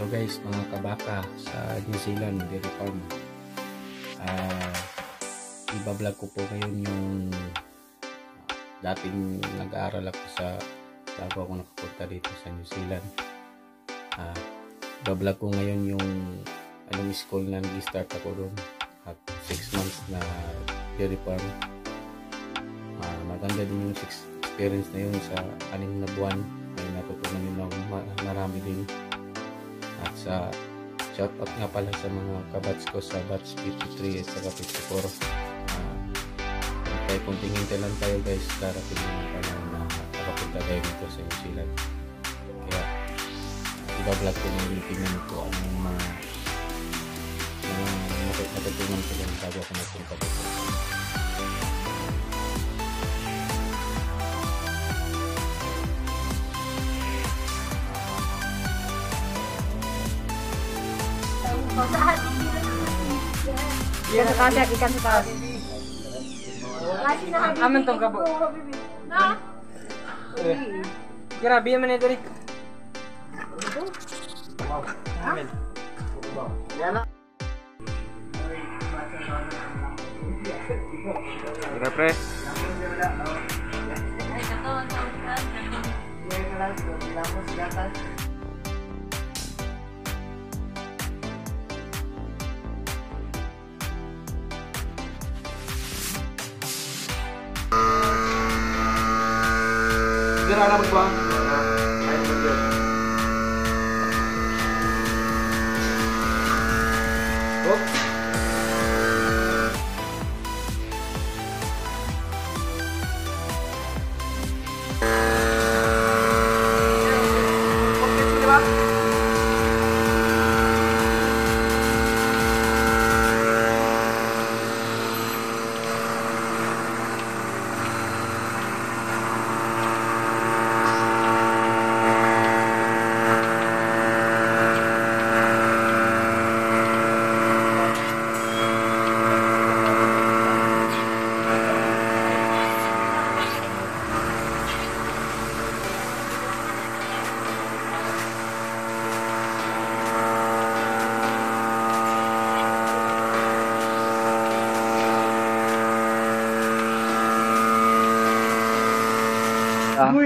Hello guys, mga kabaka sa New Zealand, Dairy Farm. Ah, ibablog ko po ngayon yung ah, dating nag-aaral ako sa bago ako nakapunta dito sa New Zealand. Ah, ibablog ko ngayon yung anong school na nag-start ako doon at 6 months na dairy farm. Ah, maganda din yung experience na yun sa anim na buwan. May natutunan ako ma- marami din. Sa shout out nga pala sa mga kabats ko sa batch 53 at saka 54. Uh, kaya kunting hintay lang tayo guys, darating yung panahon na nakapunta tayo dito sa New Zealand. Kaya iba-vlog ko na yung tingnan ko ang mga mga nat- natutunan ko lang bago ako nagpunta dito. Ikan sekali, ikan sekali. Amin tuh kabur. Nah. Kira biar mana tadi? Amin. Kira pres. Kira. Pre. Sige na lang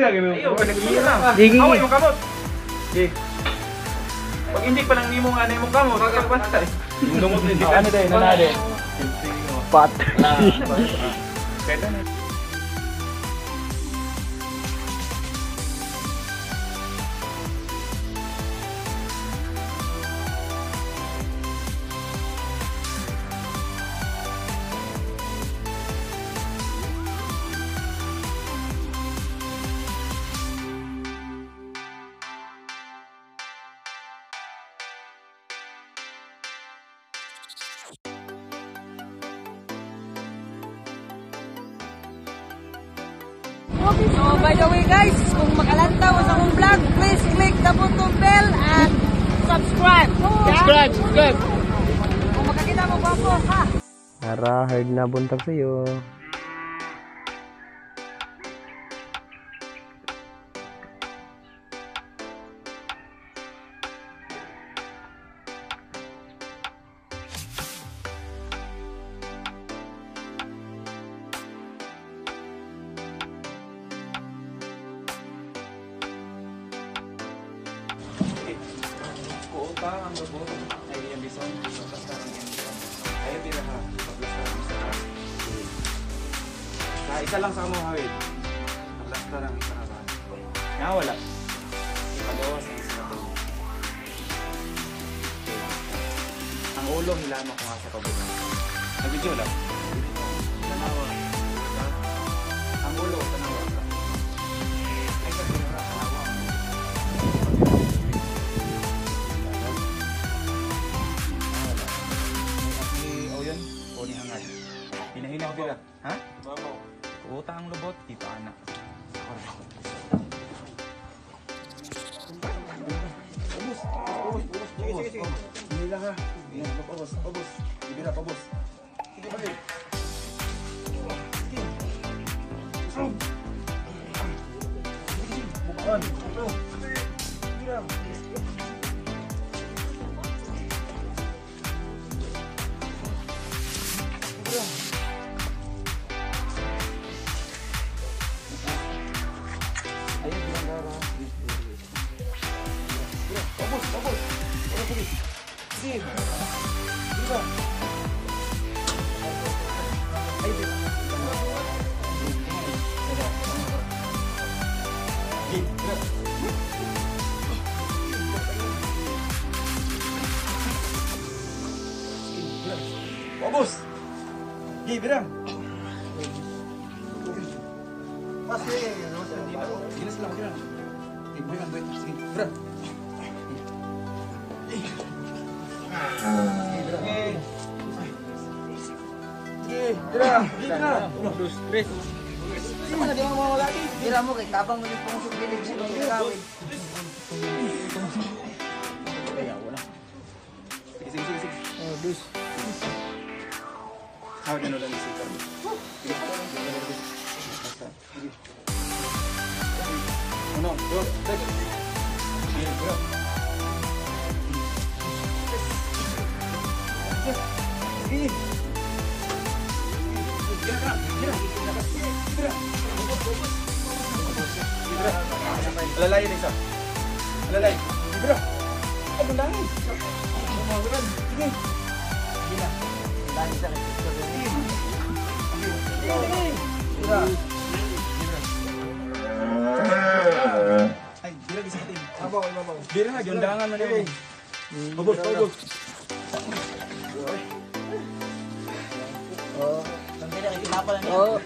ba? Ayun mo dyan. Oops. Digi. Away mo kamot. Sige. Pag hindi pa lang nimo nga nimo kamot, kakapantay. Lumot din. Ano tayo, nanade? Pat. Kahit ano. So by the way guys, kung makalantaw sa akong vlog, please click the button bell and subscribe. Subscribe, subscribe. Kung makakita mo pa po, ha? Tara, hard na buntag sa'yo. Kuota ang lubot ay iyang bison, paglastar ang iyang bison. Ayaw tira ha, paglastar ang isa. Na isa lang sa amo hawid. Paglastar ang isa na ba? Na wala. Ipagawas ang isa na Ang ulo hilama ko nga sa kabulan. Nabidyo lang. Tanawa. Ang ulo, tanawa. Sila. Ha? Babaw. Kuuta ang lubot, di pa anak. Sige, sige, sige. Hindi lang ha. Hindi, pabos, pabos. Hindi na, pabos. Sige, balik. Sige. Sige. Bukaan. Vamos. Y verán. Pase, no Tienes la máquina. Te. Sí. Bira mo kay tabang mo pungsok dilig sa mga gawin. Sige, sige, sige, sige. Oh, dos. Hawak na lang isi ka. Uno, dos, tres. Sige, bro. Alalay na isa. Alalay. Gira. Ay, gandangin. Sige. Gira. Dali sa Ay, bila bisa katin. Abaw, abaw. Bila na, gandangan man yun. Babos, babos. Kay pinapala niya. Oh.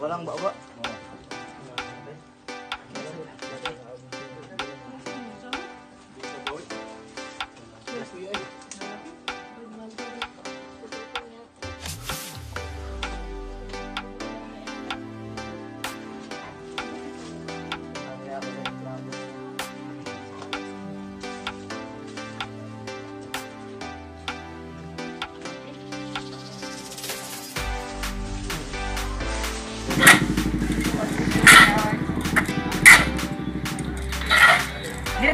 Walang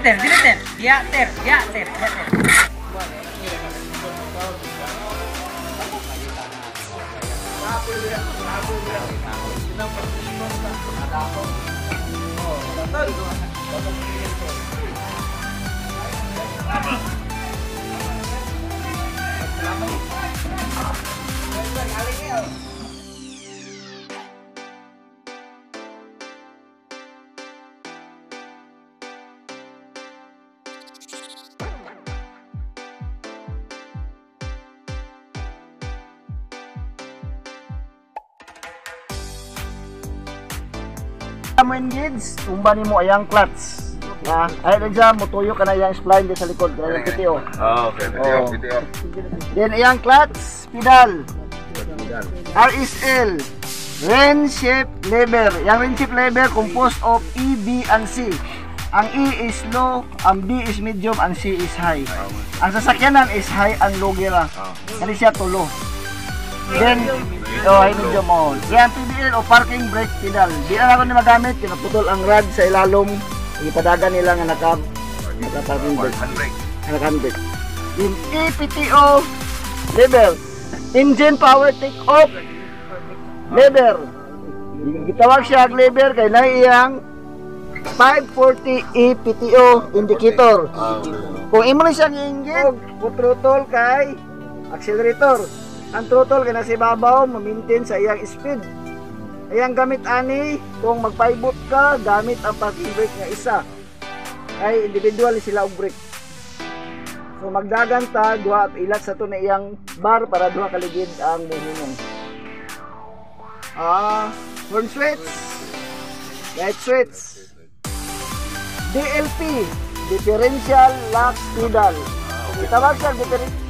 ter, dile ter, ya ter, ya ter, ya ter. Kali ini mo engage, tumba nimo ayang clutch. Ya, ay na dyan, mutuyo ka na yung spline sa likod, kaya yung PTO. Ah, okay. Oh. Then ayang clutch, pedal, RSL, ren shape lever. Yung ren shape lever composed of E, B, and C. Ang E is low, ang B is medium, ang C is high. Ang sasakyanan is high and low gear. ah. Kali siya tulo. Then, oh, high medium oh. Yan PBL o parking brake pedal. Di na ako magamit, pinaputol ang rod sa ilalom. Ipadagan nila nga naka naka parking brake. Naka handbrake. In EPTO level, engine power take off lever. Gitawag siya ang lever kay na iyang 540 EPTO indicator. Kung imo na siyang i-engage, kung throttle kay accelerator. Ang throttle kay nasa ibabaw, ma-maintain sa iyang speed. Ayang gamit ani, kung magpaibot ka, gamit ang parking brake nga isa. Kay individual sila og brake. So magdagan ta duha at ilat sa to na iyang bar para duha kaligid ang muhimong. Ah, horn switch. Light switch. DLP, differential lock pedal. Itawag siya differential